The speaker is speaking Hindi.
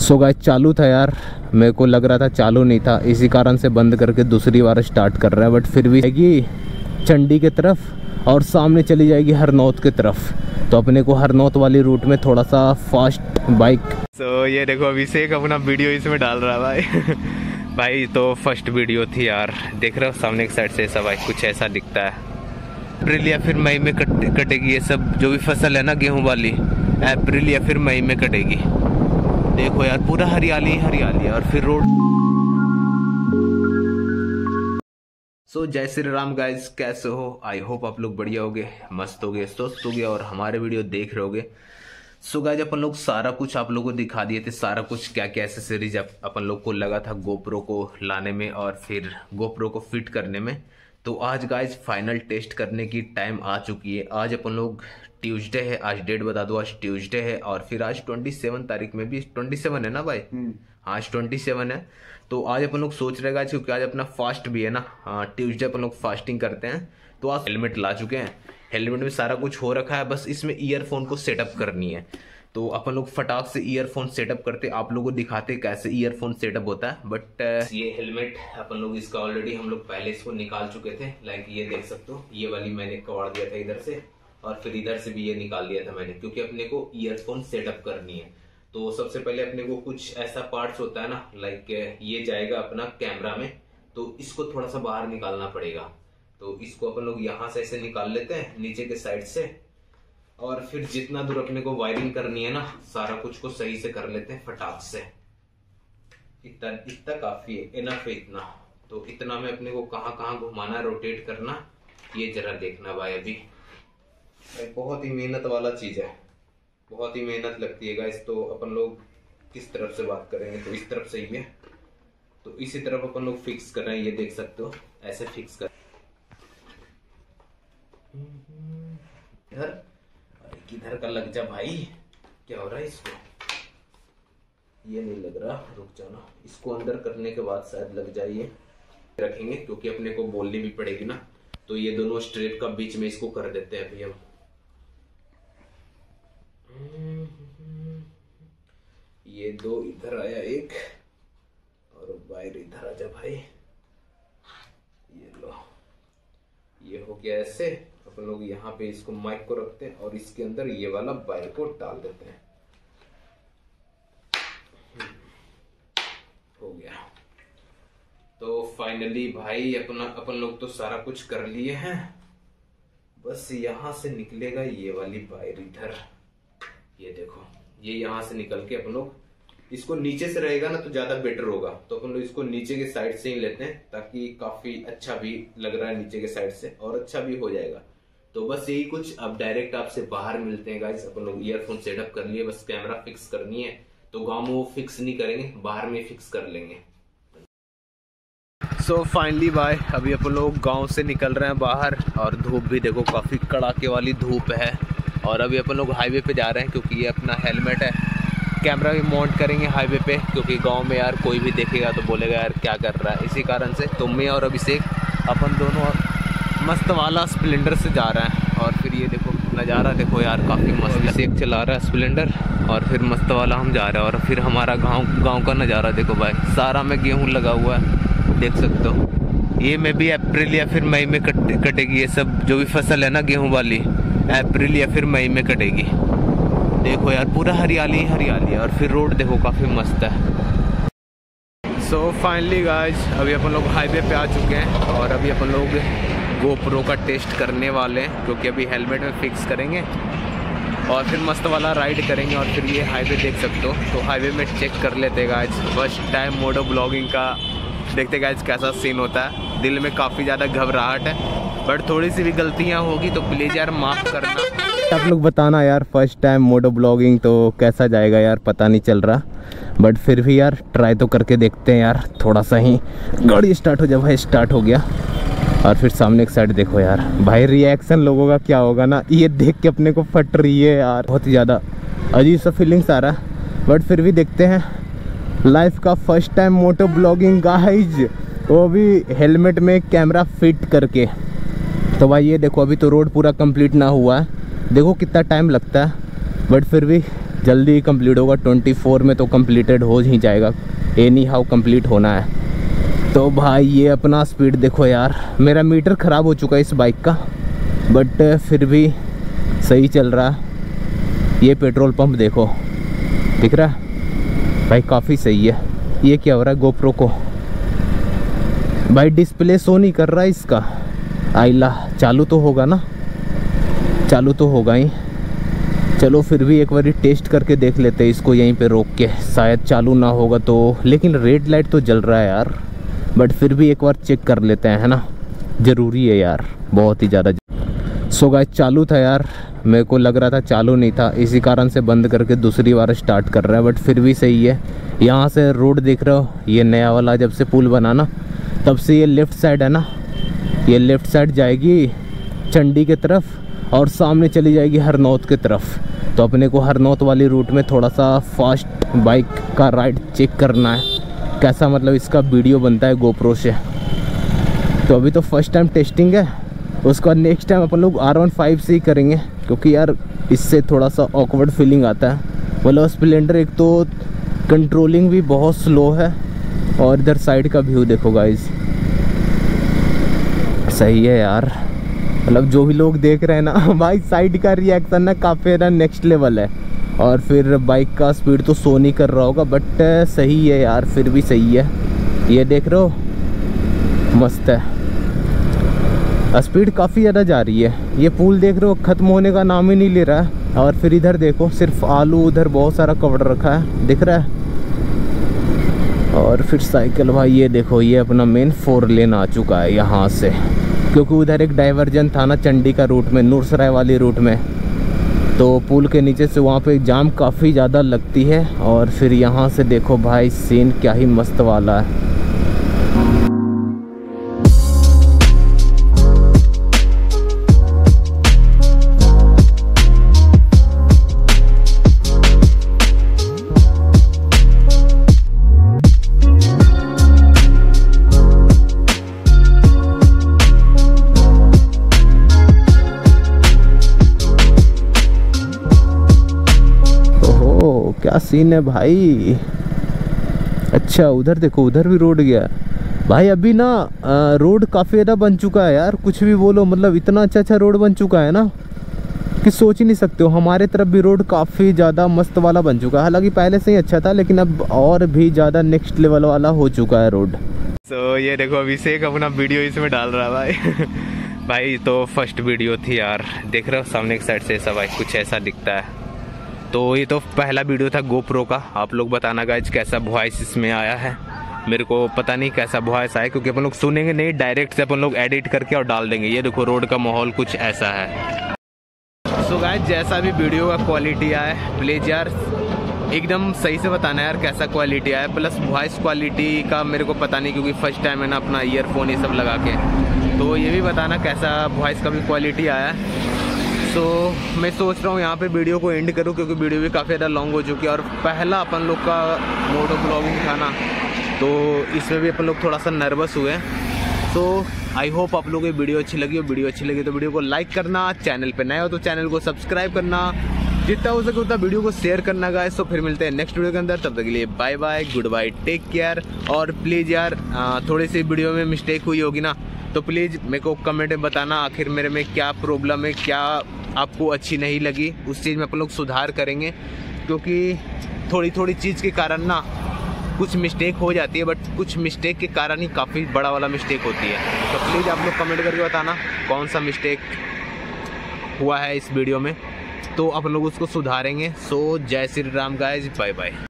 सो गाइस चालू था यार। मेरे को लग रहा था चालू नहीं था। इसी कारण से बंद करके दूसरी बार स्टार्ट कर रहा है बट फिर भी जाएगी चंडी की तरफ़ और सामने चली जाएगी हरनौत की तरफ़। तो अपने को हरनौत वाली रूट में थोड़ा सा फास्ट बाइक सो so, ये देखो अभिषेक अपना वीडियो इसमें डाल रहा है भाई। भाई तो फ़र्स्ट वीडियो थी यार। देख रहे हो सामने की साइड से ऐसा भाई कुछ ऐसा दिखता है। अप्रैल या फिर मई में कट कटेगी ये सब। जो भी फ़सल है ना गेहूँ वाली अप्रैल या फिर मई में कटेगी। देखो यार पूरा हरियाली हरियाली और फिर रोड सो so, जय श्री राम गाइज़ कैसे हो? आई होप आप लोग बढ़िया होगे मस्त होगे स्वस्थ होगे और हमारे वीडियो देख रहे होगे। सो गाइज़ अपन लोग सारा कुछ आप लोगों को दिखा दिए थे सारा कुछ क्या क्या एसेसरीज अपन लोग को लगा था गोप्रो को लाने में और फिर गोप्रो को फिट करने में। तो आज गाइज़ फाइनल टेस्ट करने की टाइम आ चुकी है। आज अपन लोग ट्यूसडे है आज डेट बता दो आज ट्यूसडे है और फिर आज ट्वेंटी सेवन तारीख में भी ट्वेंटी सेवन है ना भाई? हम्म। आज ट्वेंटी सेवन है। तो आज अपन लोग सोच रहे गाइज़ क्योंकि आज अपना फास्ट भी है ना। हाँ ट्यूसडे अपन लोग फास्टिंग करते हैं। तो आज हेलमेट ला चुके हैं। हेलमेट में सारा कुछ हो रखा है बस इसमें ईयरफोन को सेटअप करनी है। तो अपन लोग फटाक से ईयरफोन सेटअप करते आप लोगों को दिखाते कैसे ईयरफोन सेटअप होता है बट uh, ये हेलमेट अपन लोग इसका ऑलरेडी हम लोग पहले इसको निकाल चुके थे लाइक ये देख सकते हो ये वाली मैंने कवाड़ दिया था इधर से और फिर इधर से भी ये निकाल दिया था मैंने क्योंकि अपने को ईयरफोन सेटअप करनी है। तो सबसे पहले अपने को कुछ ऐसा पार्ट्स होता है ना लाइक ये जाएगा अपना कैमरा में तो इसको थोड़ा सा बाहर निकालना पड़ेगा। तो इसको अपन लोग यहाँ से ऐसे निकाल लेते हैं नीचे के साइड से और फिर जितना दूर अपने को वायरिंग करनी है ना, सारा कुछ को सही से कर लेते हैं, फटाक से। इतना इतना काफ़ी है इनफ है इतना। तो इतना में अपने को कहाँ कहाँ घुमाना रोटेट करना, ये जरा देखना भाई अभी। बहुत ही मेहनत वाला चीज़ है। बहुत ही मेहनत लगती है गाइस तो अपन लोग किस तरफ़ से बात करेंगे तो इस तरफ़ से ही है। तो इसी तरफ़ अपन लोग फिक्स कर रहे हैं, ये देख सकते हो, ऐसे फिक्स कर इधर। किधर का लग जा भाई? क्या हो रहा है इसको? ये नहीं लग रहा। रुक जाना इसको अंदर करने के बाद शायद लग जाइए। रखेंगे, क्योंकि अपने को बोलनी भी पड़ेगी ना। तो ये दोनों स्ट्रेप का बीच में इसको कर देते हैं अभी हम। ये दो इधर आया एक, और वायर इधर आ जा भाई। ये लो। ये हो गया ऐसे। अपन लोग यहाँ पे इसको माइक को रखते हैं और इसके अंदर ये वाला वायर को डाल देते हैं। हो गया। तो फाइनली भाई अपना, अपन लोग तो सारा कुछ कर लिए हैं। बस यहाँ से निकलेगा ये वाली बायर इधर। ये देखो, ये यहाँ से निकल के अपन लोग इसको नीचे से रहेगा ना तो ज़्यादा बेटर होगा। तो अपन लोग इसको नीचे के साइड से ही लेते हैं ताकि काफ़ी अच्छा भी लग रहा है नीचे के साइड से और अच्छा भी हो जाएगा। तो बस यही कुछ। अब डायरेक्ट आपसे बाहर मिलते हैं गाइस अपन लोग ईयरफोन सेटअप कर लिए, बस कैमरा फिक्स करनी है। तो गाँव में वो फिक्स नहीं करेंगे, बाहर में फिक्स कर लेंगे। सो फाइनली बाय अभी अपन लोग गाँव से निकल रहे हैं बाहर, और धूप भी देखो काफ़ी कड़ाके वाली धूप है। और अभी अपन लोग हाईवे पे जा रहे हैं, क्योंकि ये अपना हेलमेट है। कैमरा भी माउंट करेंगे हाईवे पे, क्योंकि गाँव में यार कोई भी देखेगा तो बोलेगा, यार, क्या कर रहा है? इसी कारण से तुम मैं और अभिषेक, अपन दोनों मस्त वाला स्प्लेंडर से जा रहा है और फिर ये देखो नज़ारा देखो यार काफ़ी मस्त एक चला रहा है स्प्लेंडर और फिर मस्त वाला हम जा रहे हैं और फिर हमारा गाँव गाँव का नज़ारा देखो भाई। सारा में गेहूँ लगा हुआ है देख सकते हो। ये में भी अप्रैल या फिर मई में कट कटेगी ये सब जो भी फ़सल है ना गेहूँ वाली अप्रैल या फिर मई में कटेगी। देखो यार पूरा हरियाली ही हरियाली है और फिर रोड देखो काफ़ी मस्त है। सो फाइनली गाइज़ अभी अपन लोग हाईवे पे आ चुके हैं और अभी अपन लोग गोप्रो का टेस्ट करने वाले हैं, क्योंकि अभी हेलमेट में फिक्स करेंगे। और फिर मस्त वाला राइड करेंगे और फिर ये हाईवे देख सकते हो। तो हाईवे में चेक कर लेते guys first time moto vlogging का देखते गाइज़ कैसा सीन होता है। दिल में काफ़ी ज़्यादा घबराहट है बट थोड़ी सी भी गलतियाँ होगी तो प्लीज़ यार माफ़ करना। आप लोग बताना यार फ़र्स्ट टाइम मोटो ब्लॉगिंग तो कैसा जाएगा यार, पता नहीं चल रहा। बट फिर भी यार ट्राई तो करके देखते हैं यार, थोड़ा सा ही। गाड़ी स्टार्ट हो जाए भाई स्टार्ट हो गया। और फिर सामने एक साइड देखो यार। भाई रिएक्शन लोगों का क्या होगा ना? ये देख के अपने को फट रही है यार। बहुत ही ज़्यादा अजीब सा फीलिंग्स आ रहा है। बट फिर भी देखते हैं। लाइफ का first time moto vlogging guys वो भी हेलमेट में कैमरा फिट करके। तो भाई, ये देखो, अभी तो रोड पूरा कंप्लीट ना हुआ है। देखो कितना टाइम लगता है। बट फिर भी जल्दी ही कंप्लीट होगा। 24 में तो कम्प्लीटेड हो ही जाएगा। एनी हाउ कंप्लीट होना है। तो भाई, ये अपना स्पीड देखो यार। मेरा मीटर ख़राब हो चुका है इस बाइक का बट फिर भी सही चल रहा। है ये पेट्रोल पंप देखो। दिख रहा? है भाई, काफ़ी सही है। ये क्या हो रहा है? गोप्रो को। भाई डिस्प्ले शो नहीं कर रहा इसका। आइला चालू तो होगा ना? चालू तो होगा ही। चलो, फिर भी एक बार टेस्ट करके देख लेते हैं इसको यहीं पे रोक के। शायद चालू ना होगा तो लेकिन रेड लाइट तो जल रहा है यार। बट फिर भी एक बार चेक कर लेते हैं, है ना? ज़रूरी है यार, बहुत ही ज़्यादा सो गाय चालू था यार। मेरे को लग रहा था चालू नहीं था। इसी कारण से बंद करके दूसरी बार स्टार्ट कर रहा है बट फिर भी सही है। यहाँ से रोड देख रहे हो, ये नया वाला जब से पुल बना ना, तब से ये लेफ़्ट साइड है ना? ये लेफ़्ट साइड जाएगी चंडी के तरफ़ और सामने चली जाएगी हरनौत के तरफ़। तो अपने को हर नौत वाली रूट में थोड़ा सा फास्ट बाइक का राइड चेक करना है। कैसा मतलब इसका वीडियो बनता है गोप्रो से? तो अभी तो फ़र्स्ट टाइम टेस्टिंग है। उसके बाद नेक्स्ट टाइम अपन लोग आर वन फाइव से ही करेंगे, क्योंकि यार इससे थोड़ा सा ऑकवर्ड फीलिंग आता है। मतलब स्प्लेंडर एक तो कंट्रोलिंग भी बहुत स्लो है, और इधर साइड का व्यू देखो गाइज़ सही है यार। मतलब जो भी लोग देख रहे हैं ना, भाई साइड का रिएक्शन ना काफ़ी ना नेक्स्ट लेवल है। और फिर बाइक का स्पीड तो सो नहीं कर रहा होगा बट सही है यार, फिर भी सही है। ये देख रहे हो? मस्त है। स्पीड काफ़ी ज़्यादा जा रही है। ये पुल देख रहे हो, ख़त्म होने का नाम ही नहीं ले रहा है। और फिर इधर देखो, सिर्फ़ आलू उधर बहुत सारा कवर रखा है। दिख रहा है? और फिर साइकिल भाई, ये देखो, ये अपना मेन फोर लेन आ चुका है यहाँ से। क्योंकि उधर एक डाइवर्जन था ना, चंडी का रूट में नूरसराय वाली रूट में। तो पुल के नीचे से वहाँ पे जाम काफ़ी ज़्यादा लगती है और फिर यहाँ से देखो भाई सीन क्या ही मस्त वाला है। सीन है भाई। अच्छा उधर देखो उधर भी रोड गया। भाई अभी ना रोड काफ़ी ज़्यादा बन चुका है यार। कुछ भी बोलो मतलब इतना अच्छा अच्छा रोड बन चुका है ना कि सोच ही नहीं सकते हो। हमारे तरफ़ भी रोड काफ़ी ज़्यादा मस्त वाला बन चुका है। हालाँकि पहले से ही अच्छा था लेकिन अब और भी ज़्यादा नेक्स्ट लेवल वाला हो चुका है रोड। तो so, ये देखो अभिषेक अपना वीडियो इसमें डाल रहा भाई। भाई तो फ़र्स्ट वीडियो थी यार। देख रहे हो सामने की साइड से ऐसा भाई कुछ ऐसा दिखता है। तो ये तो पहला वीडियो था गोप्रो का। आप लोग बताना गाइज़ कैसा वॉइस इसमें आया है। मेरे को पता नहीं कैसा वॉइस आया, क्योंकि अपन लोग सुनेंगे नहीं डायरेक्ट से अपन लोग एडिट करके और डाल देंगे। ये देखो रोड का माहौल कुछ ऐसा है। सो गाइज़ जैसा भी वीडियो का क्वालिटी आया प्लीज़ यार, एकदम सही से बताना यार कैसा क्वालिटी आया प्लस वॉइस क्वालिटी का मेरे को पता नहीं, क्योंकि फ़र्स्ट टाइम है ना अपना ईयरफोन ये सब लगा के। तो ये भी बताना कैसा वॉइस का भी क्वालिटी आया सो so, मैं सोच रहा हूँ यहाँ पे वीडियो को एंड करूँ क्योंकि वीडियो भी काफ़ी ज़्यादा लॉन्ग हो चुकी है और पहला अपन लोग का मोटो ब्लॉगिंग था ना तो इसमें भी अपन लोग थोड़ा सा नर्वस हुए तो आई होप आप लोगों को वीडियो अच्छी लगी। हो वीडियो अच्छी लगी तो वीडियो को लाइक करना चैनल पर नए हो तो चैनल को सब्सक्राइब करना। जितना हो सके उतना वीडियो को शेयर करना गाय तो फिर मिलते हैं नेक्स्ट वीडियो के अंदर। तब तक के लिए bye bye goodbye take care और प्लीज़ यार थोड़ी सी वीडियो में मिस्टेक हुई होगी ना तो प्लीज़ मेरे को कमेंट में बताना आखिर मेरे में क्या प्रॉब्लम है क्या आपको अच्छी नहीं लगी, उस चीज़ में अपन लोग सुधार करेंगे, क्योंकि थोड़ी थोड़ी चीज़ के कारण ना कुछ मिस्टेक हो जाती है बट कुछ मिस्टेक के कारण ही काफ़ी बड़ा वाला मिस्टेक होती है। तो प्लीज़ आप लोग कमेंट करके बताना कौन सा मिस्टेक हुआ है इस वीडियो में। तो आप लोग उसको सुधारेंगे। सो जय Shri Ram guys bye bye